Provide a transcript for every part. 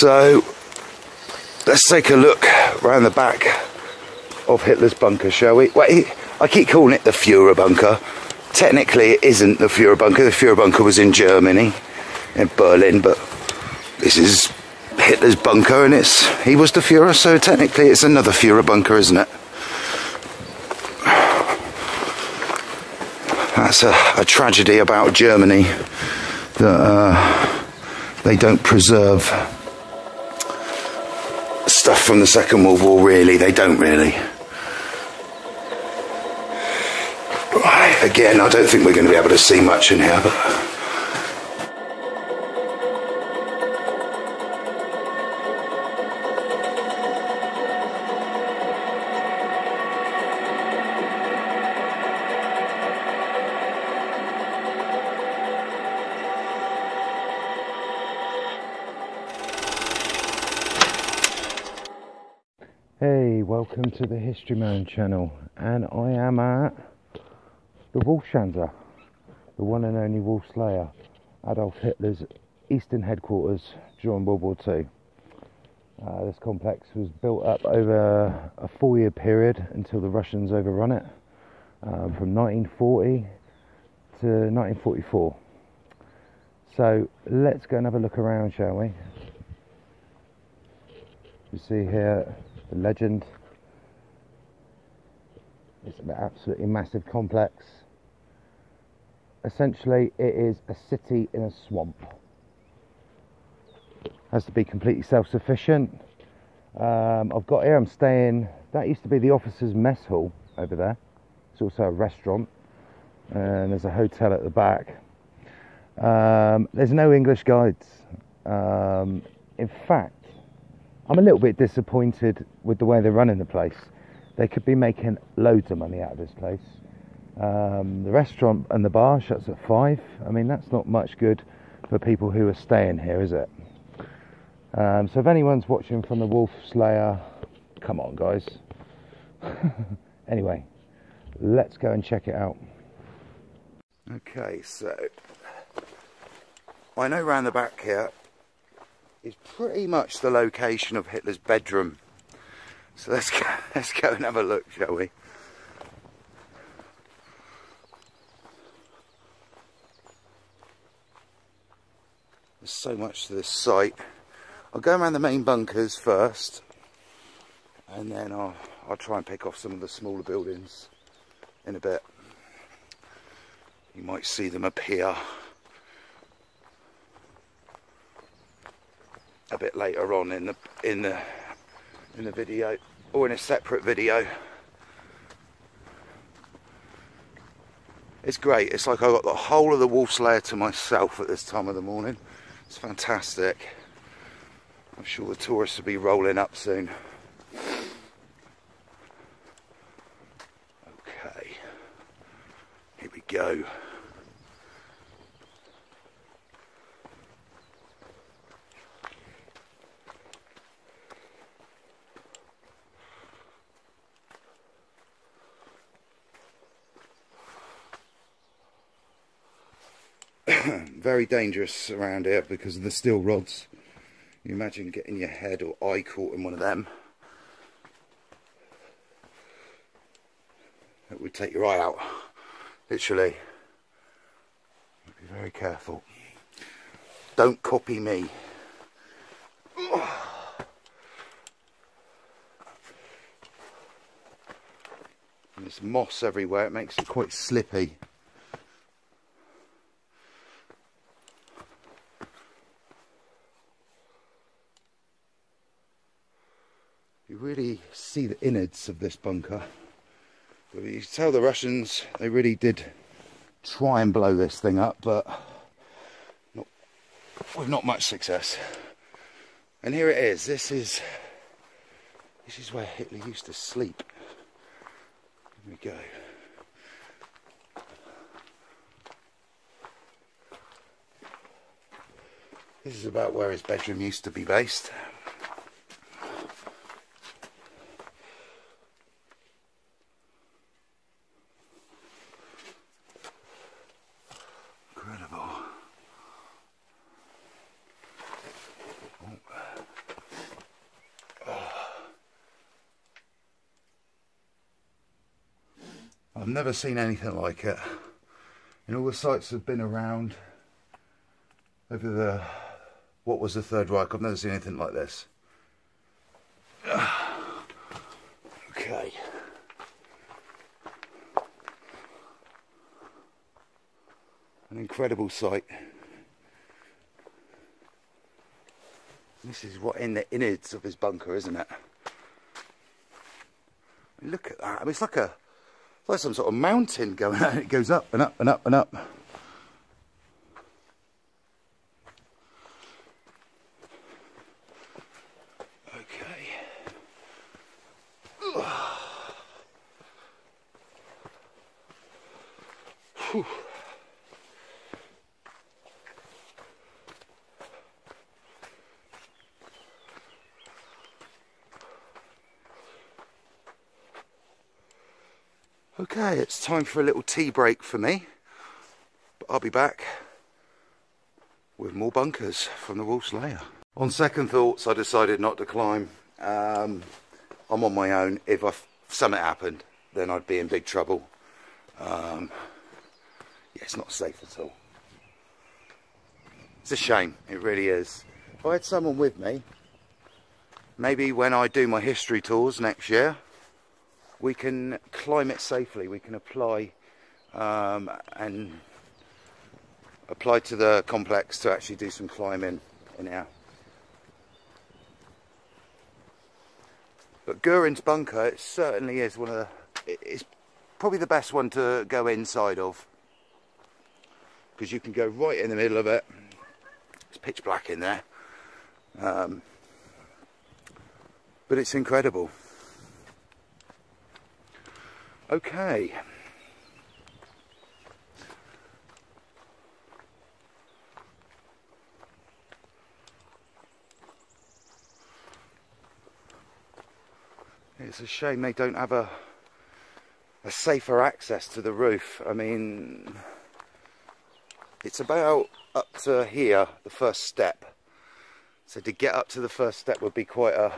So let's take a look around the back of Hitler's bunker, shall we? Wait, I keep calling it the Fuhrer bunker. Technically, it isn't the Fuhrer bunker. The Fuhrer bunker was in Germany, in Berlin, but this is Hitler's bunker, and it's he was the Fuhrer, so technically, it's another Fuhrer bunker, isn't it? That's a, a tragedy about Germany that uh, they don't preserve from the Second World War, really. They don't really. Again, I don't think we're going to be able to see much in here, but. Hey, welcome to the History Man channel, and I am at the Wolfschanze, the one and only Wolf's Lair, Adolf Hitler's eastern headquarters during World War II. Uh, this complex was built up over a four year period until the Russians overrun it um, from 1940 to 1944. So let's go and have a look around, shall we? You see here the legend. It's an absolutely massive complex. Essentially, it is a city in a swamp. Has to be completely self-sufficient. Um, I've got here. I'm staying. That used to be the officers' mess hall over there. It's also a restaurant, and there's a hotel at the back. Um, there's no English guides. Um, in fact, I'm a little bit disappointed with the way they're running the place. They could be making loads of money out of this place. Um, the restaurant and the bar shuts at five. I mean, that's not much good for people who are staying here, is it? Um, so if anyone's watching from the Wolf's Lair, come on, guys. anyway, let's go and check it out. Okay, so I know round the back here is pretty much the location of Hitler's bedroom. So let's go, let's go and have a look, shall we? There's so much to this site. I'll go around the main bunkers first, and then I'll, I'll try and pick off some of the smaller buildings in a bit. You might see them appear bit later on in the in the in the video or in a separate video. It's great. It's like I've got the whole of the Wolf's Lair to myself at this time of the morning. It's fantastic. I'm sure the tourists will be rolling up soon. Okay. Here we go. Very dangerous around here because of the steel rods. You imagine getting your head or eye caught in one of them. It would take your eye out, literally. Be very careful. Don't copy me. There's moss everywhere, it makes it quite slippy. you really see the innards of this bunker. But you tell the Russians they really did try and blow this thing up, but not, with not much success. And here it is. This is this is where Hitler used to sleep. Here we go. This is about where his bedroom used to be based. I've never seen anything like it. In all the sites I've been around over the what was the Third Reich, I've never seen anything like this. Okay. An incredible sight. This is what in the innards of his bunker, isn't it? Look at that. I mean, it's like a like some sort of mountain going out. It goes up and up and up and up. Okay, it's time for a little tea break for me. But I'll be back with more bunkers from the Wolf's Lair. On second thoughts, I decided not to climb. Um, I'm on my own. If I, something happened, then I'd be in big trouble. Um, yeah, it's not safe at all. It's a shame, it really is. If I had someone with me, maybe when I do my history tours next year, we can climb it safely. We can apply um, and apply to the complex to actually do some climbing in here. But Göring's bunker, it certainly is one of the, it's probably the best one to go inside of. Because you can go right in the middle of it. It's pitch black in there. Um, but it's incredible. Okay. It's a shame they don't have a a safer access to the roof. I mean, it's about up to here, the first step. So to get up to the first step would be quite a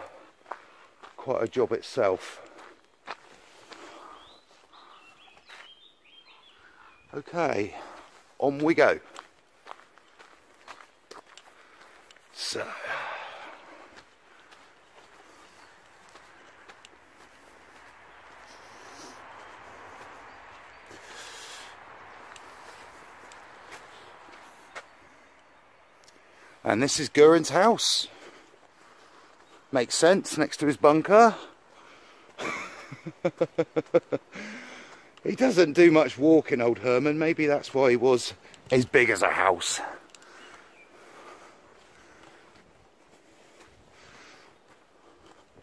quite a job itself. Okay, on we go. So. And this is Göring's house. Makes sense next to his bunker. He doesn't do much walking, old Hermann. Maybe that's why he was as big as a house.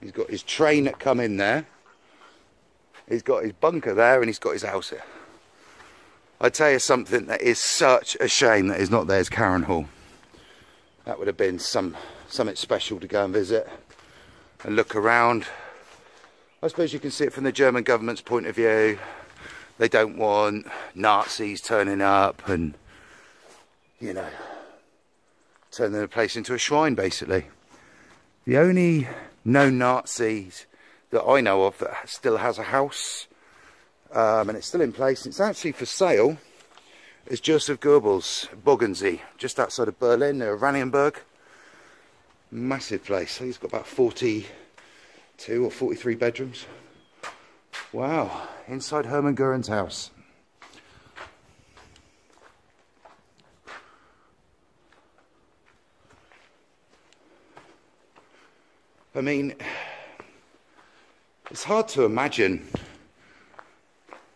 He's got his train that come in there. He's got his bunker there and he's got his house here. I tell you something that is such a shame that is not there is Carinhall. That would have been some something special to go and visit and look around. I suppose you can see it from the German government's point of view they don't want Nazis turning up and, you know, turning the place into a shrine, basically. The only known Nazis that I know of that still has a house, um, and it's still in place, and it's actually for sale, is Joseph Goebbels, Bogensee, just outside of Berlin, near Oranienburg. Massive place. He's got about 42 or 43 bedrooms. Wow, inside Hermann Göring's house. I mean, it's hard to imagine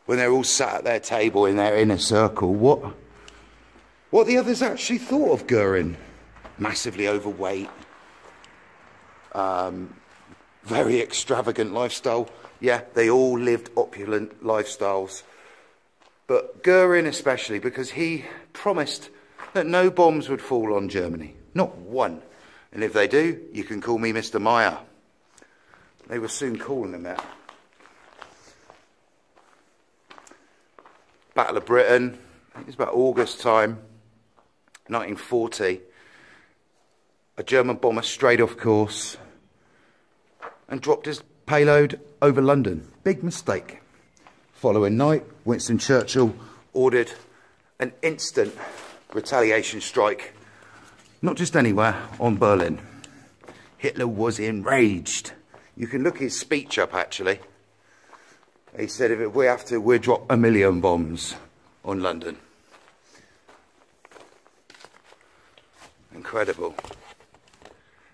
when they're all sat at their table in their inner circle what what the others actually thought of Göring. Massively overweight, um, very extravagant lifestyle. Yeah, they all lived opulent lifestyles. But Goering especially, because he promised that no bombs would fall on Germany. Not one. And if they do, you can call me Mr. Meyer. They were soon calling him that. Battle of Britain, it was about August time, 1940. A German bomber strayed off course and dropped his payload over London. Big mistake. following night, Winston Churchill ordered an instant retaliation strike, not just anywhere, on Berlin. Hitler was enraged. You can look his speech up actually. He said, if we have to, we'll drop a million bombs on London. Incredible.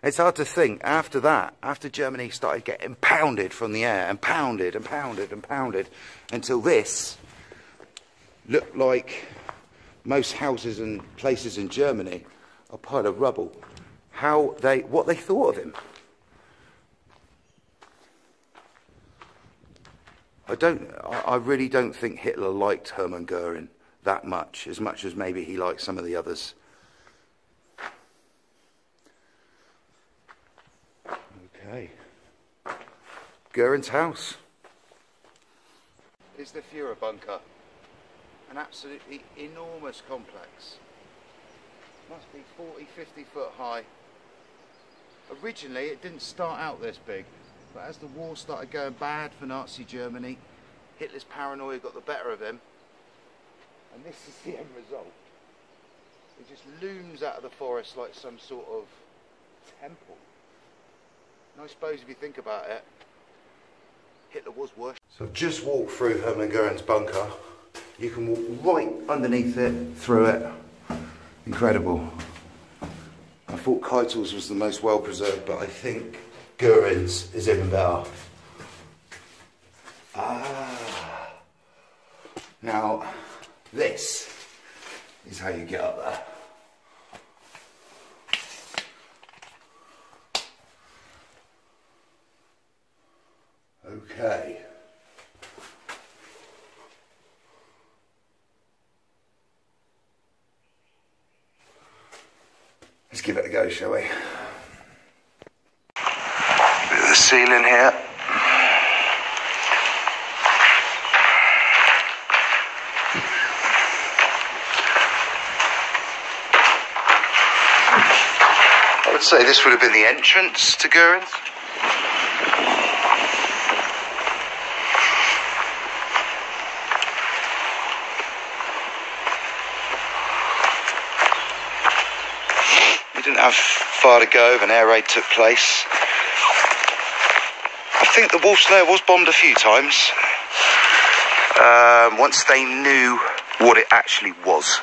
It's hard to think after that, after Germany started getting pounded from the air and pounded and pounded and pounded until this looked like most houses and places in Germany a pile of rubble. How they, what they thought of him. I don't, I really don't think Hitler liked Hermann Goering that much, as much as maybe he liked some of the others. Okay. Goering's house is the Fuhrer bunker. An absolutely enormous complex. Must be 40, 50 foot high. Originally it didn't start out this big, but as the war started going bad for Nazi Germany, Hitler's paranoia got the better of him. And this is the end result. It just looms out of the forest like some sort of temple. And I suppose if you think about it, Hitler was worse. So I've just walked through Hermann Goering's bunker. You can walk right underneath it, through it. Incredible. I thought Keitel's was the most well preserved, but I think Goering's is even better. Ah. Now, this is how you get up there. Okay. Let's give it a go, shall we? Bit of the ceiling here. I would say this would have been the entrance to Goering. Didn't have far to go if an air raid took place. I think the Wolf's Lair was bombed a few times. Um, once they knew what it actually was.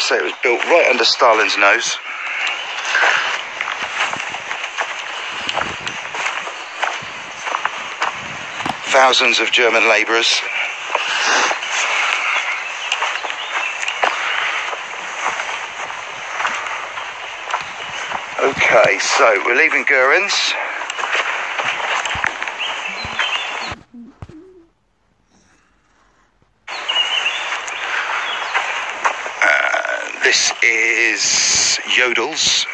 So it was built right under Stalin's nose. Thousands of German labourers. Okay, so we're leaving Goering's. Uh, this is Jodl's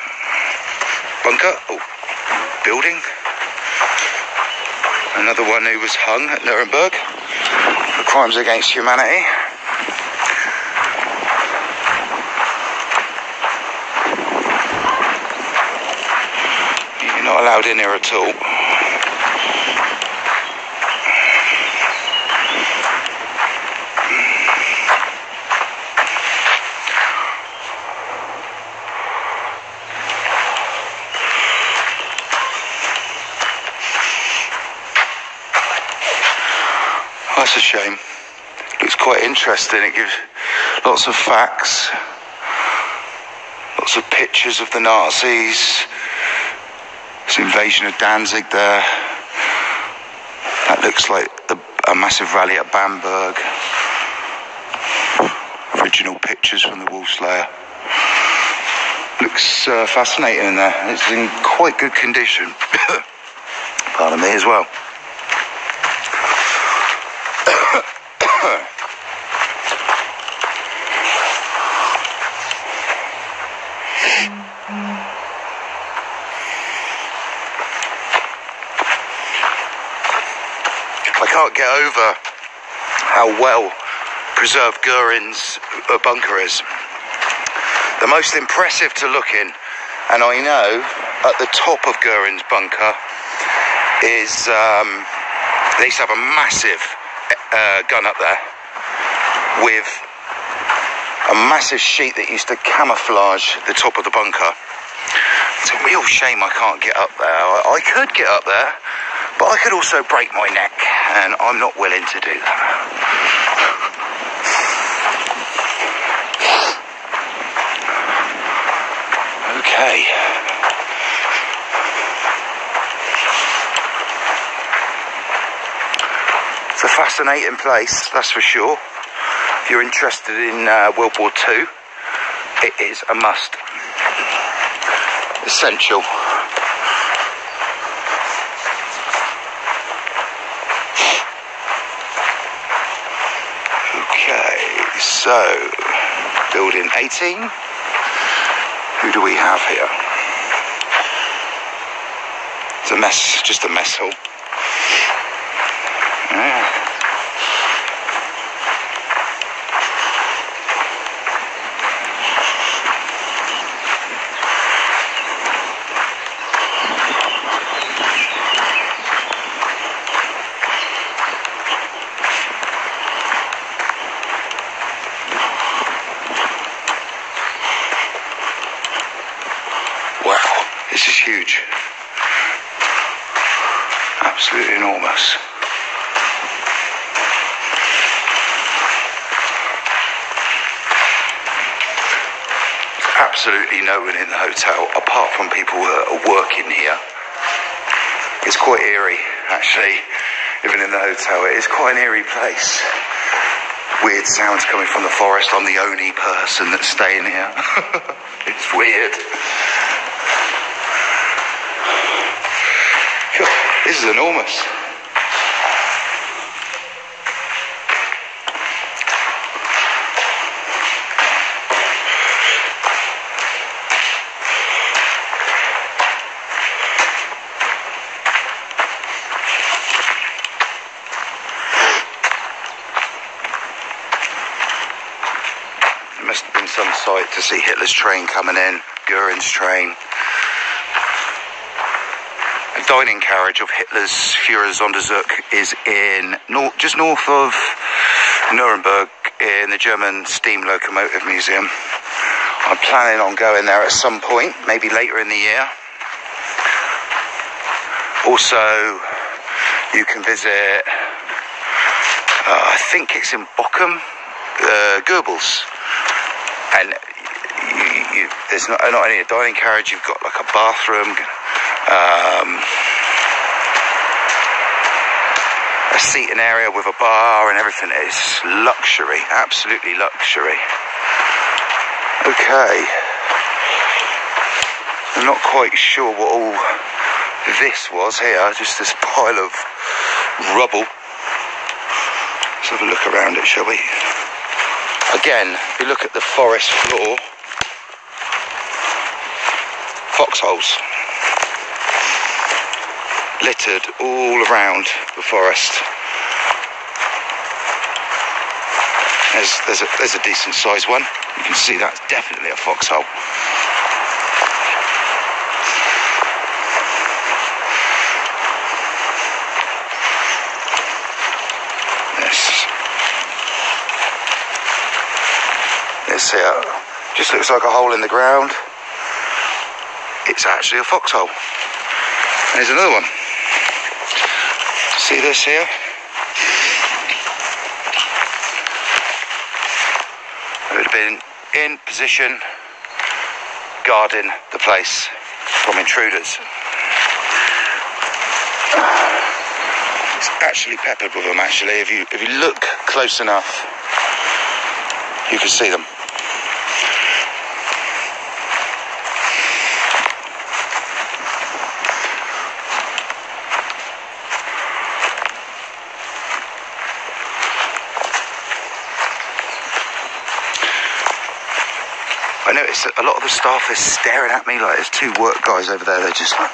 bunker, oh, building. Another one who was hung at Nuremberg for crimes against humanity. You're not allowed in here at all. That's a shame. Looks quite interesting. It gives lots of facts, lots of pictures of the Nazis. This invasion of Danzig there. That looks like the, a massive rally at Bamberg. Original pictures from the Wolf's Lair. Looks uh, fascinating in there. It's in quite good condition. Pardon me as well. can't get over how well preserved Goering's uh, bunker is. The most impressive to look in, and I know at the top of Goering's bunker is um, they used to have a massive uh, gun up there with a massive sheet that used to camouflage the top of the bunker. It's a real shame I can't get up there. I, I could get up there, but I could also break my neck, and I'm not willing to do that. Okay. It's a fascinating place, that's for sure. If you're interested in uh, World War II, it is a must. Essential. Okay, so building 18. Who do we have here? It's a mess, just a mess hall. Yeah. Wow, this is huge. Absolutely enormous. There's absolutely no one in the hotel apart from people that are working here. It's quite eerie, actually, even in the hotel. It is quite an eerie place. Weird sounds coming from the forest. I'm the only person that's staying here. it's weird. This is enormous. Must have been some sight to see Hitler's train coming in, Goering's train. A dining carriage of Hitler's Führer Sonderzug is in nor- just north of Nuremberg in the German Steam Locomotive Museum. I'm planning on going there at some point, maybe later in the year. Also, you can visit, uh, I think it's in Bochum, uh, Goebbels. And you, you, there's not, not only a dining carriage, you've got like a bathroom, um, a seating area with a bar and everything. It's luxury, absolutely luxury. Okay. I'm not quite sure what all this was here, just this pile of rubble. Let's have a look around it, shall we? Again, if you look at the forest floor, foxholes littered all around the forest. There's, there's, a, there's a decent sized one. You can see that's definitely a foxhole. This, this here just looks like a hole in the ground. It's actually a foxhole. There's another one. See this here? It would have been in position guarding the place from intruders. It's actually peppered with them actually. If you if you look close enough you can see them. I that a lot of the staff are staring at me like there's two work guys over there. They're just like,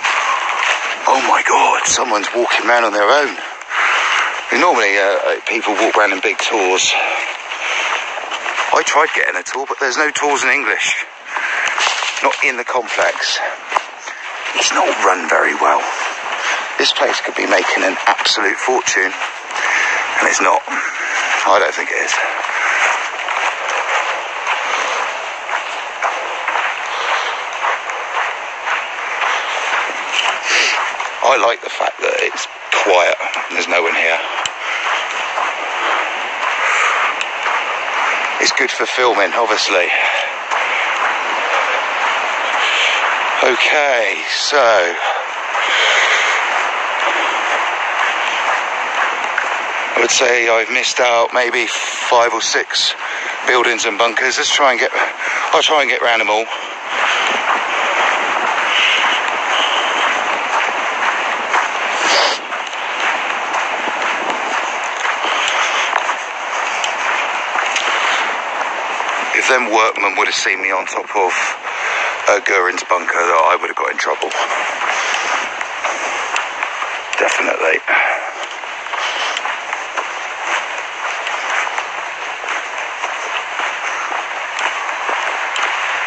oh my god, someone's walking around on their own. And normally uh, uh, people walk around in big tours. I tried getting a tour, but there's no tours in English. Not in the complex. It's not run very well. This place could be making an absolute fortune, and it's not. I don't think it is. I like the fact that it's quiet. There's no one here. It's good for filming, obviously. Okay, so I would say I've missed out maybe five or six buildings and bunkers. Let's try and get. I'll try and get round them all. Them workmen would have seen me on top of uh, Goering's bunker, I would have got in trouble. Definitely.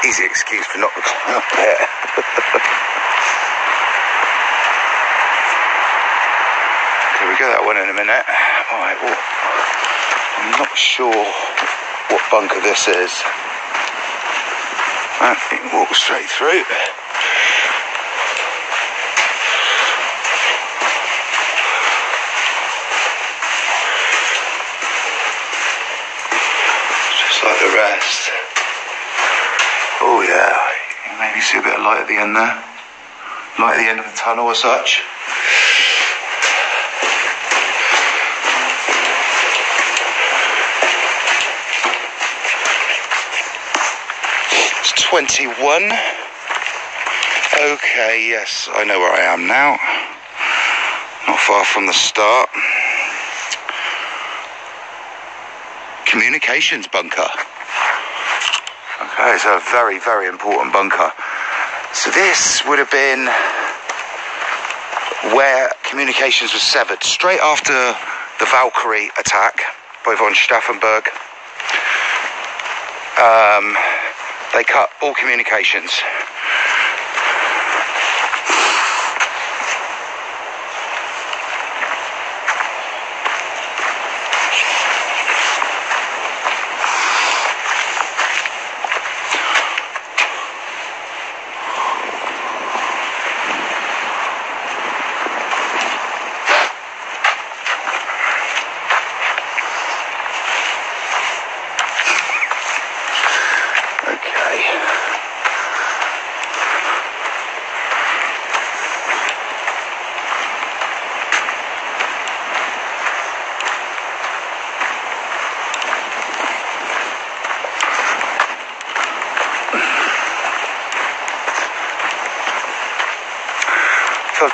Easy excuse for not looking up there. We go that one in a minute. Well, I'm not sure bunker this is. I think walk straight through. Just like the rest. Oh yeah, you maybe see a bit of light at the end there. Light at the end of the tunnel or such. It's 21. Okay, yes, I know where I am now. Not far from the start. Communications bunker. Okay, it's a very, very important bunker. So this would have been where communications was severed straight after the Valkyrie attack by von Stauffenberg. Um, they cut all communications.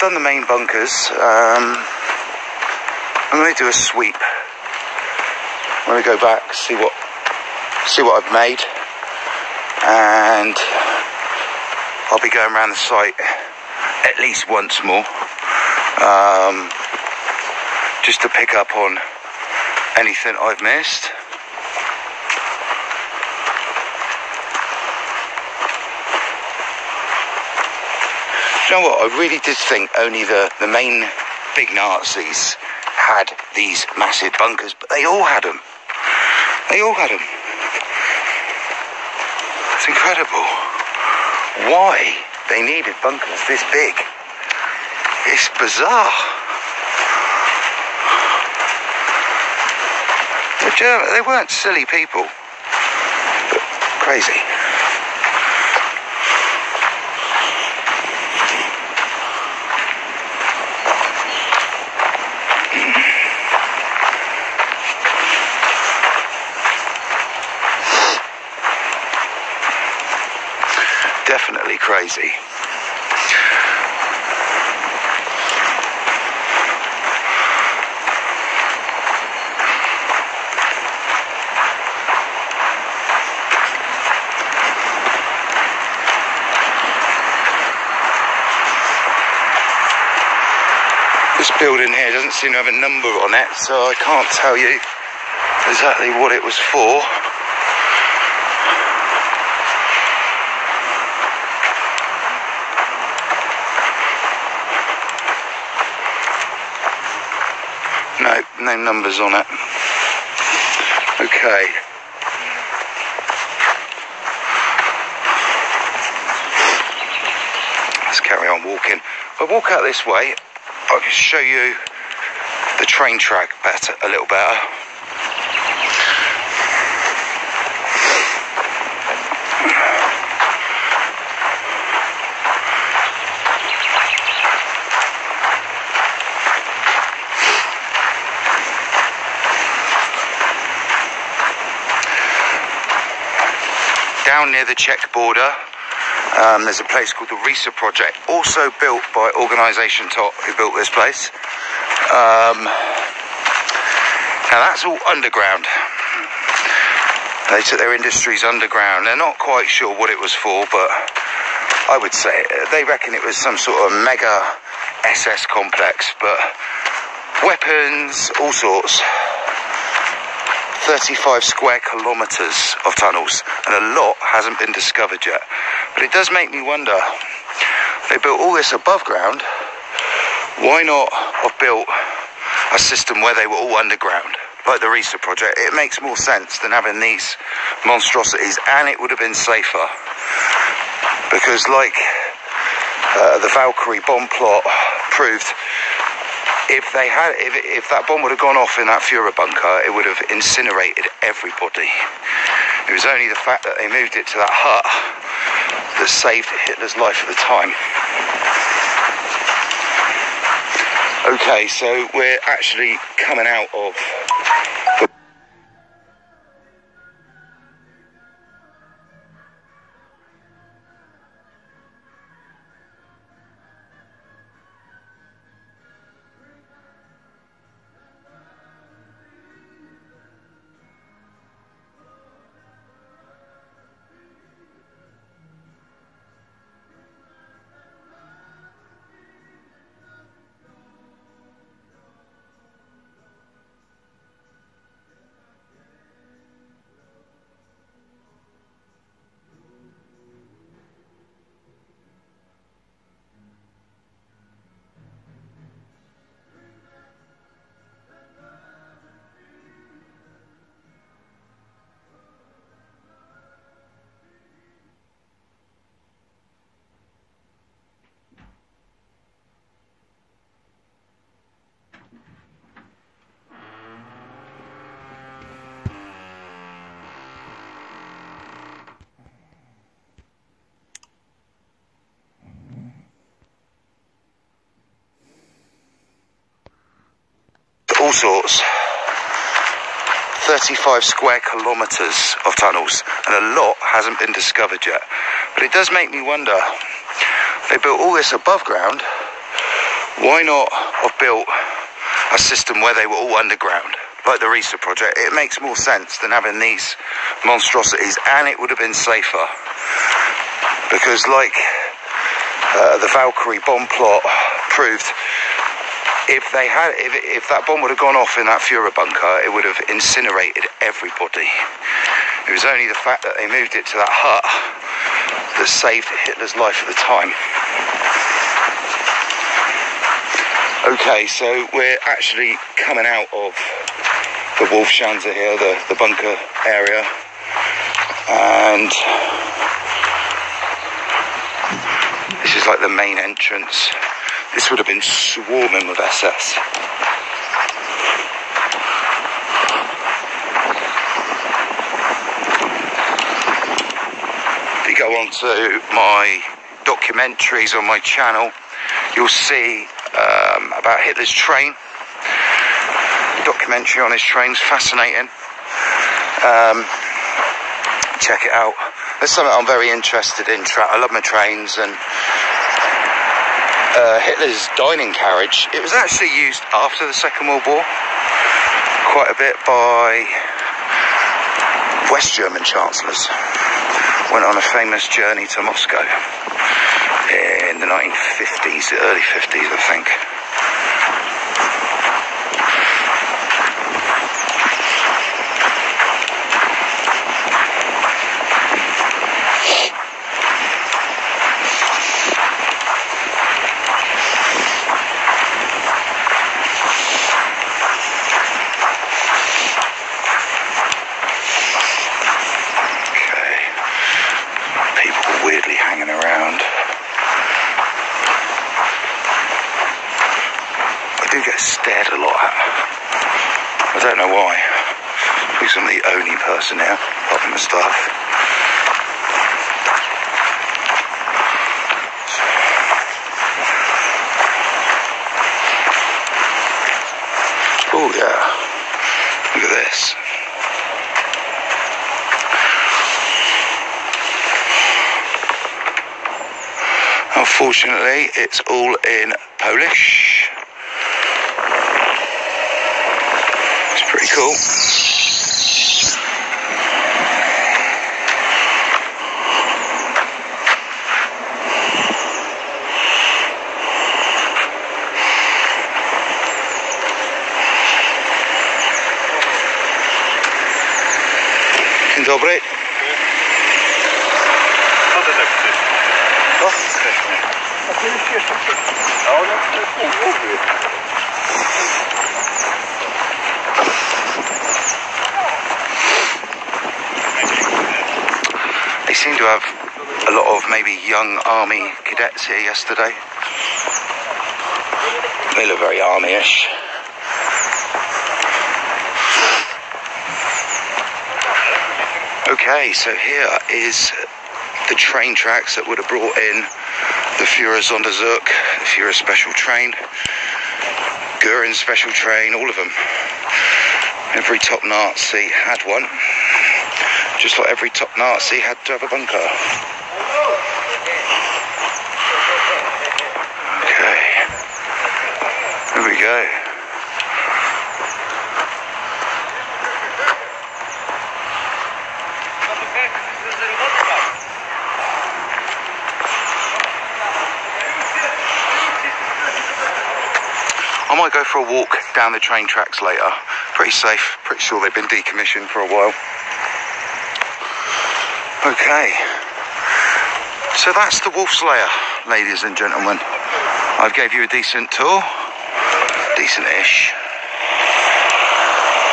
Done the main bunkers. Um, I'm going to do a sweep. I'm going to go back, see what see what I've made, and I'll be going around the site at least once more, um, just to pick up on anything I've missed. You know what? I really did think only the, the main big Nazis had these massive bunkers, but they all had them. They all had them. It's incredible. Why they needed bunkers this big? It's bizarre. The German, they weren't silly people, but crazy. Definitely crazy. This building here doesn't seem to have a number on it, so I can't tell you exactly what it was for. No numbers on it. Okay. Let's carry on walking. If I walk out this way, I can show you the train track better, a little better. Down near the Czech border. Um, there's a place called the Riese Project, also built by Organisation Todt, who built this place. Um, now that's all underground. They took their industries underground. They're not quite sure what it was for, but I would say they reckon it was some sort of mega SS complex, but weapons, all sorts. 35 square kilometres of tunnels, and a lot hasn't been discovered yet. But it does make me wonder they built all this above ground, why not have built a system where they were all underground? Like the Riese project, it makes more sense than having these monstrosities, and it would have been safer because, like uh, the Valkyrie bomb plot proved, if they had, if, if that bomb would have gone off in that Fuhrer bunker, it would have incinerated everybody. It was only the fact that they moved it to that hut that saved Hitler's life at the time. Okay, so we're actually coming out of all sorts. 35 square kilometres of tunnels, and a lot hasn't been discovered yet. But it does make me wonder they built all this above ground, why not have built a system where they were all underground? Like the Riese project, it makes more sense than having these monstrosities, and it would have been safer because, like uh, the Valkyrie bomb plot proved, if they had, if, if that bomb would have gone off in that Fuhrer bunker, it would have incinerated everybody. It was only the fact that they moved it to that hut that saved Hitler's life at the time. Okay, so we're actually coming out of the Wolfschanze here, the, the bunker area, and this is like the main entrance. This would have been swarming with SS. If you go on to my documentaries on my channel, you'll see um, about Hitler's train. Documentary on his trains, fascinating. Um, check it out. There's something I'm very interested in. I love my trains and uh, Hitler's dining carriage. It was actually used after the Second World War quite a bit by West German chancellors. Went on a famous journey to Moscow in the 1950s, the early 50s, I think. don't know why. Because I'm the only person here, apart from the staff. Oh yeah, look at this. Unfortunately, it's all in Polish. It's pretty cool. Dzień dobry. Co detektyw? O, A ty już jeszcze A ona to jest pół głowy. They seem to have a lot of maybe young army cadets here yesterday. They look very army-ish. Okay, so here is the train tracks that would have brought in the Führer Sonderzug, the Führer special train, Goering special train, all of them. Every top Nazi had one just like every top Nazi had to have a bunker. Okay, here go. I might go for a walk down the train tracks later. Pretty safe. Pretty sure they've been decommissioned for a while. Okay. So that's the Wolf's Lair, ladies and gentlemen. I've gave you a decent tour. Decent-ish.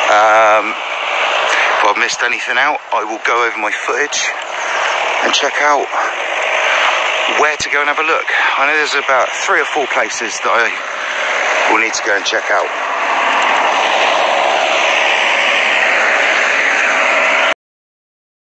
Um, if I've missed anything out, I will go over my footage and check out where to go and have a look. I know there's about three or four places that I will need to go and check out.